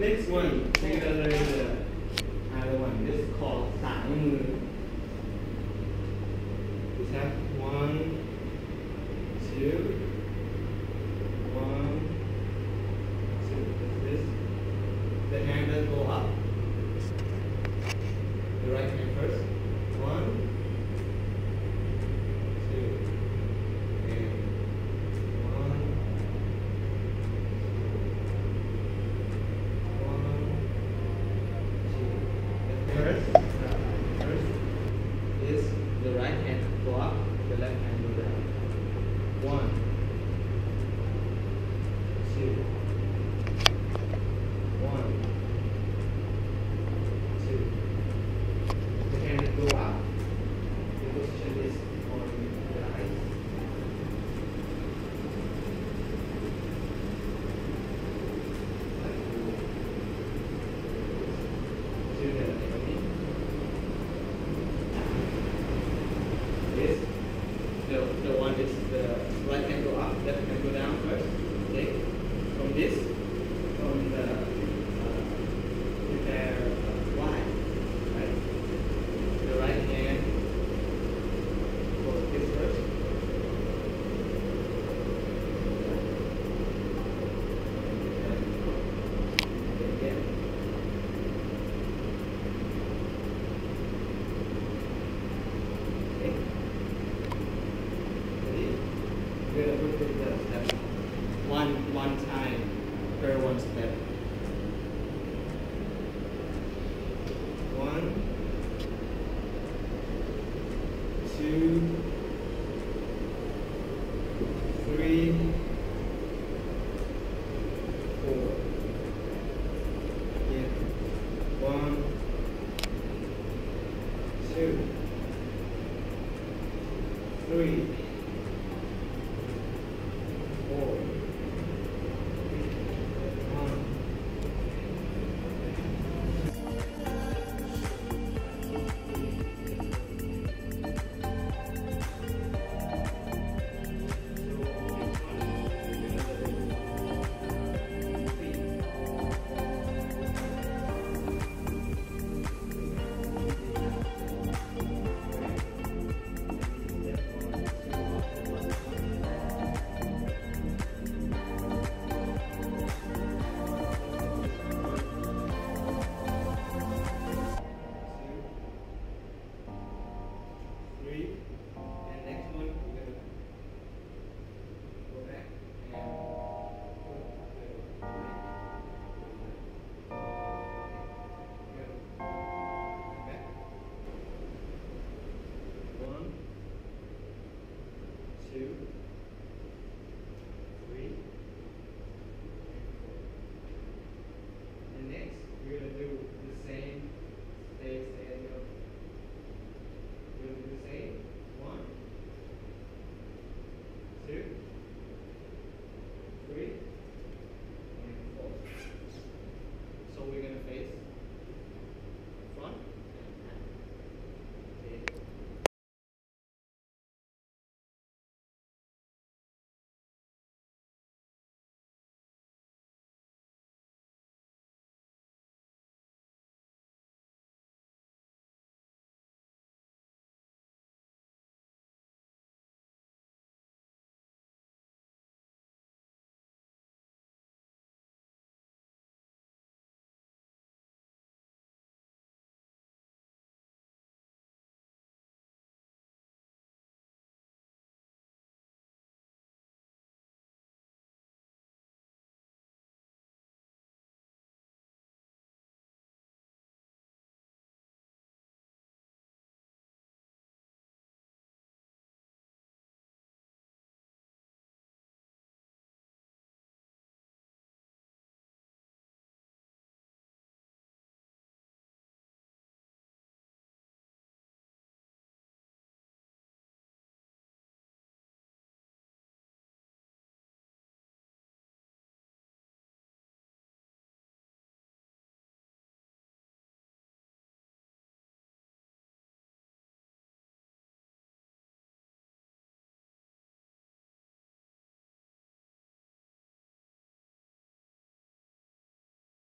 next one. Take another, another one. This is called สายมือ one. pair. One, two, three, four. Again. One, two, three.